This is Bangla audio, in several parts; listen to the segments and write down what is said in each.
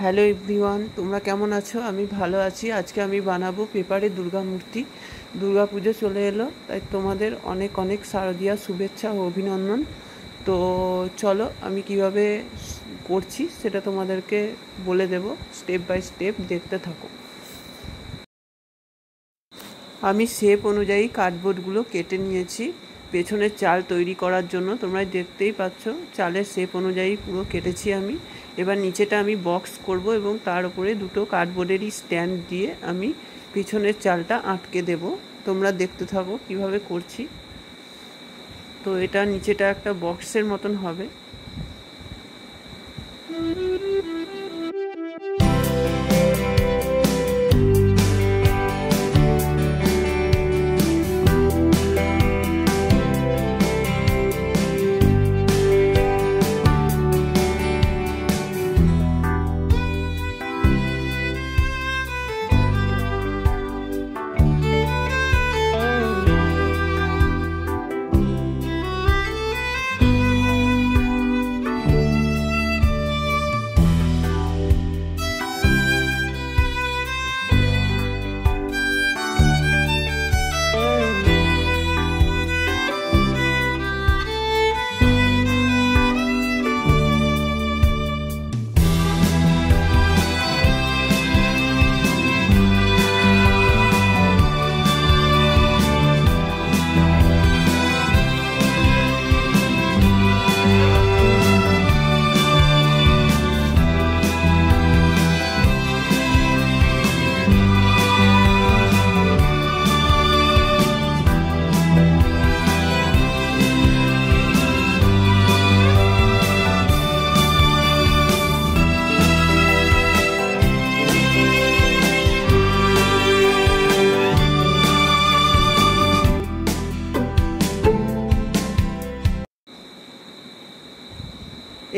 হ্যালো এভরিওয়ান, তোমরা কেমন আছো? আমি ভালো আছি। আজকে আমি বানাবো পেপারে দুর্গা মূর্তি। দুর্গা পুজো চলে এলো, তাই তোমাদের অনেক অনেক শারদীয়া শুভেচ্ছা ও অভিনন্দন। তো চলো, আমি কীভাবে করছি সেটা তোমাদেরকে বলে দেব। স্টেপ বাই স্টেপ দেখতে থাকো। আমি শেপ অনুযায়ী কার্ডবোর্ডগুলো কেটে নিয়েছি। পেছনের চাল তৈরি করার জন্য তোমরা দেখতেই পাচ্ছ, চালের শেপ অনুযায়ী পুরো কেটেছি আমি। এবার নিচেটা আমি বক্স করব এবং তার উপরে দুটো কার্ডবোর্ডেরই স্ট্যান্ড দিয়ে আমি পিছনের চালটা আটকে দেব। তোমরা দেখতে থাকো কীভাবে করছি। তো এটা নিচেটা একটা বক্সের মতন হবে।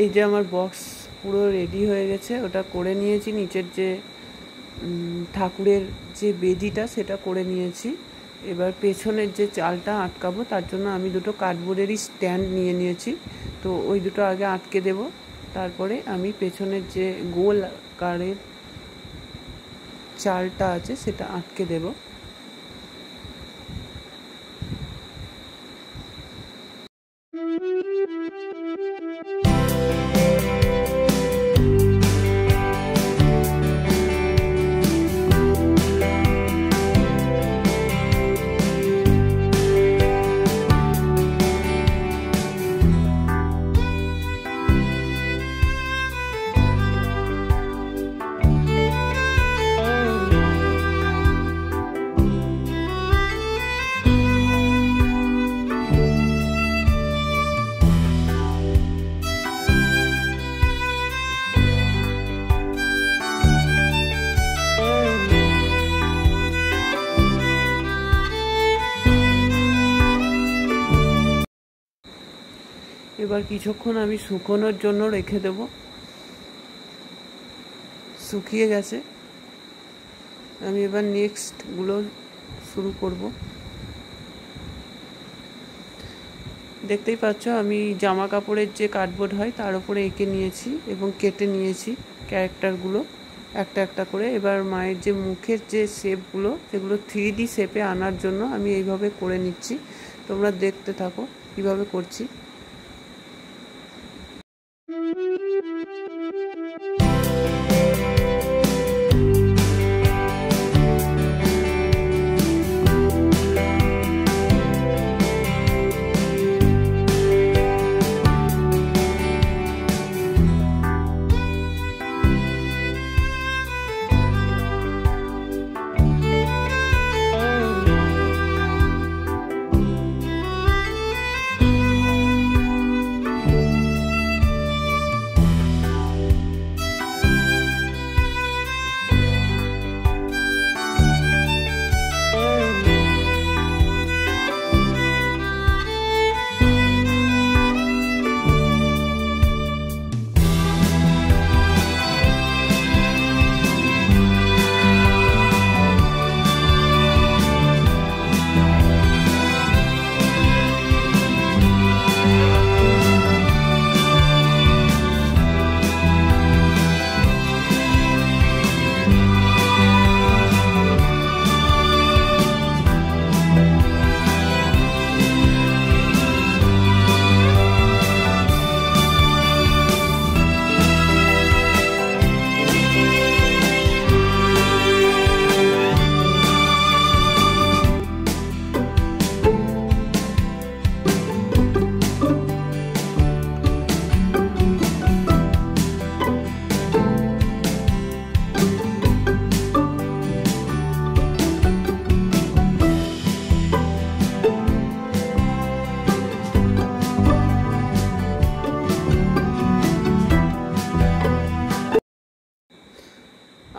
এই যে আমার বক্স পুরো রেডি হয়ে গেছে, ওটা করে নিয়েছি। নিচের যে ঠাকুরের যে বেদিটা, সেটা করে নিয়েছি। এবার পেছনের যে চালটা আটকাবো, তার জন্য আমি দুটো কার্ডবোর্ডেরই স্ট্যান্ড নিয়ে নিয়েছি। তো ওই দুটো আগে আটকে দেব। তারপরে আমি পেছনের যে গোল কারের চালটা আছে, সেটা আটকে দেবো। এবার কিছুক্ষণ আমি শুকোনোর জন্য রেখে দেব। শুকিয়ে গেছে। আমি এবার নেক্সটগুলো শুরু করব। দেখতেই পাচ্ছ, আমি জামা কাপড়ের যে কার্ডবোর্ড হয়, তার উপরে এঁকে নিয়েছি এবং কেটে নিয়েছি ক্যারেক্টারগুলো একটা একটা করে। এবার মায়ের যে মুখের যে শেপগুলো সেগুলো থ্রি ডি শেপে আনার জন্য আমি এইভাবে করে নিচ্ছি। তোমরা দেখতে থাকো কীভাবে করছি।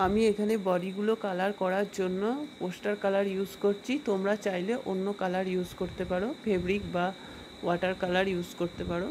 আমি এখানে বডিগুলো কালার করার জন্য পোস্টার কালার ইউজ করছি। তোমরা চাইলে অন্য কালার ইউজ করতে পারো ফেব্রিক বা ওয়াটার কালার ইউজ করতে পারো।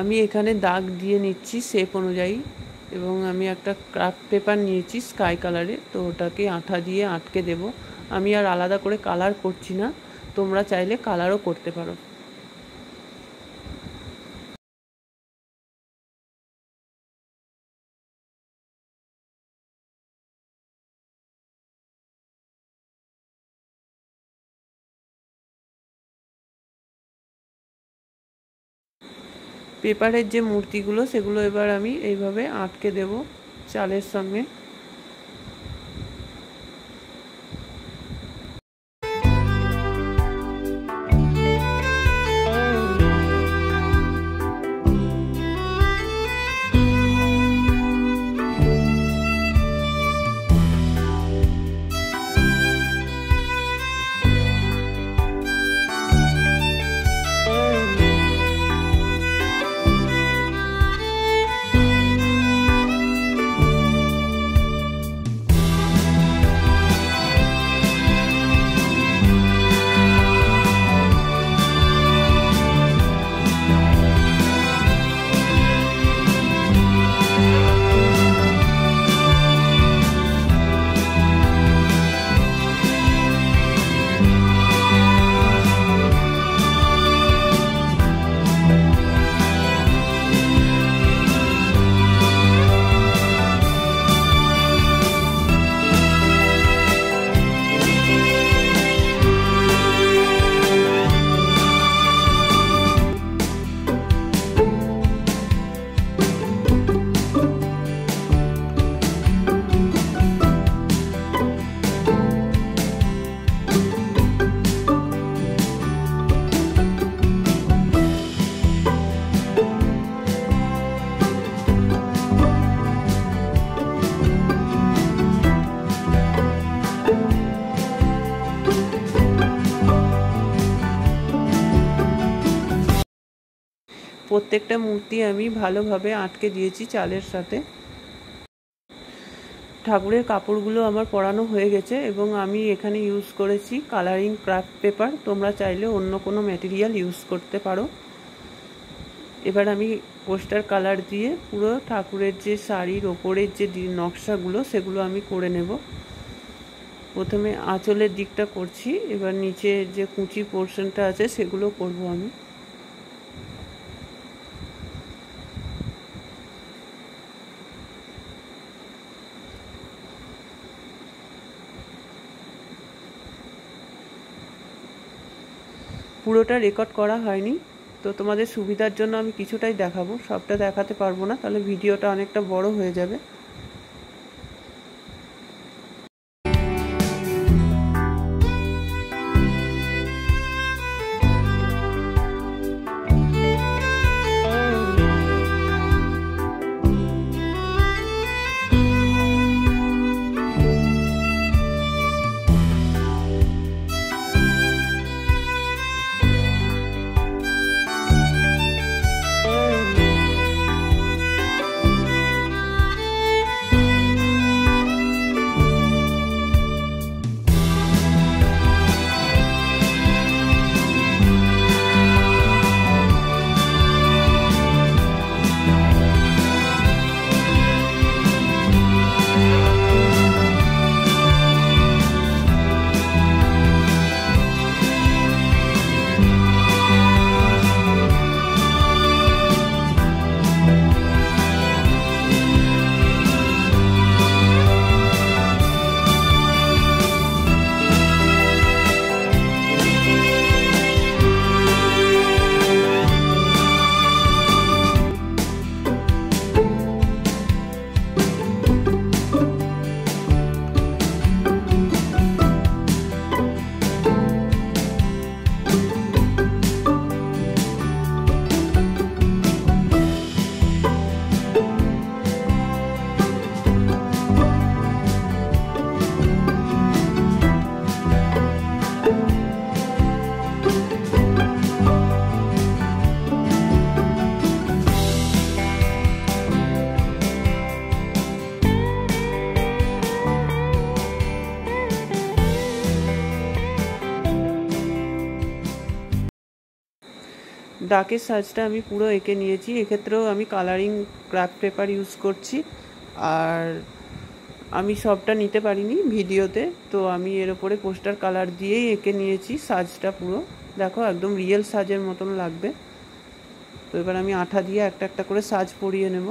আমি এখানে দাগ দিয়ে নিচ্ছি শেপ অনুযায়ী এবং আমি একটা ক্রাফট পেপার নিয়েছি স্কাই কালারে তো ওটাকে আঠা দিয়ে আটকে দেব। আমি আর আলাদা করে কালার করছি না, তোমরা চাইলে কালারও করতে পারো। পেপারের যে মূর্তিগুলো সেগুলো এবার আমি এইভাবে আটকে দেব চালের সঙ্গে। প্রত্যেকটা মূর্তি আমি ভালোভাবে আটকে দিয়েছি চালের সাথে। ঠাকুরের কাপড়গুলো আমার পরানো হয়ে গেছে এবং আমি এখানে ইউজ করেছি কালারিং ক্রাফট পেপার তোমরা চাইলে অন্য কোনো ম্যাটেরিয়াল ইউজ করতে পারো। এবার আমি পোস্টার কালার দিয়ে পুরো ঠাকুরের যে শাড়ির ওপরের যে নকশাগুলো, সেগুলো আমি করে নেব। প্রথমে আঁচলের দিকটা করছি, এবার নিচে যে কুচি পোর্শনটা আছে, সেগুলো করব আমি। পুরোটা রেকর্ড করা হয়নি। তো তোমাদের সুবিধার জন্য আমি কিছুটাই দেখাবো। সবটা দেখাতে পারব না, তাহলে ভিডিওটা অনেকটা বড় হয়ে যাবে। ডাকের সাজটা আমি পুরো এঁকে নিয়েছি। এক্ষেত্রেও আমি কালারিং ক্রাফট পেপার ইউজ করছি। আর আমি সবটা নিতে পারিনি ভিডিওতে, তো আমি এর ওপরে পোস্টার কালার দিয়েই এঁকে নিয়েছি সাজটা পুরো। দেখো, একদম রিয়েল সাজের মতন লাগবে। তো এবার আমি আঠা দিয়ে একটা একটা করে সাজ পরিয়ে নেব।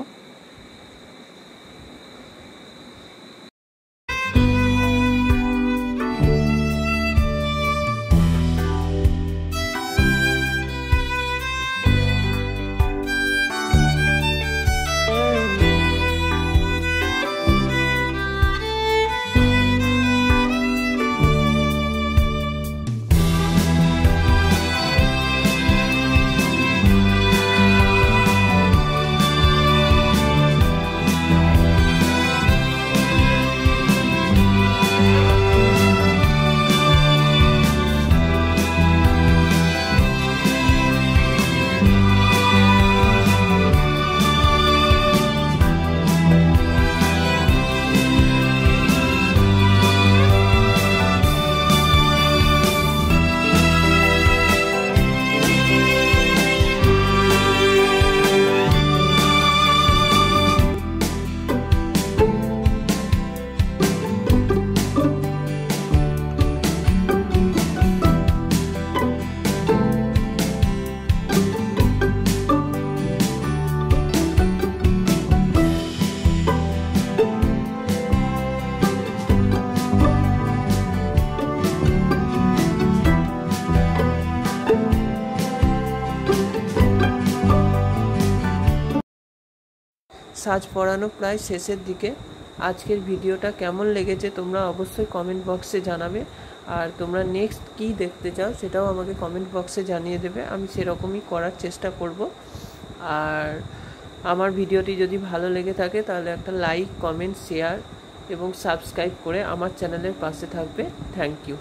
সাজ পড়ানো প্রায় শেষের দিকে। আজকের ভিডিওটা কেমন লেগেছে তোমরা অবশ্যই কমেন্ট বক্সে জানাবে। আর তোমরা নেক্সট কি দেখতে চাও সেটাও আমাকে কমেন্ট বক্সে জানিয়ে দেবে। আমি সেরকমই করার চেষ্টা করব। আর আমার ভিডিওটি যদি ভালো লেগে থাকে তাহলে একটা লাইক কমেন্ট শেয়ার এবং সাবস্ক্রাইব করে আমার চ্যানেলের পাশে থাকবে। Thank you